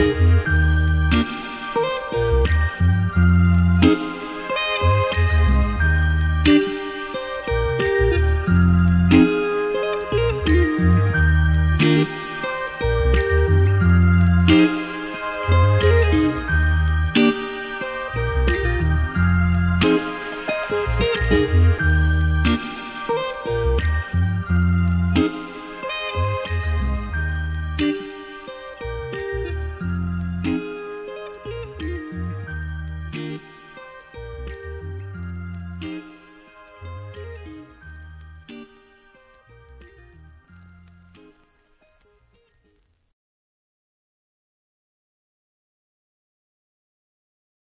Música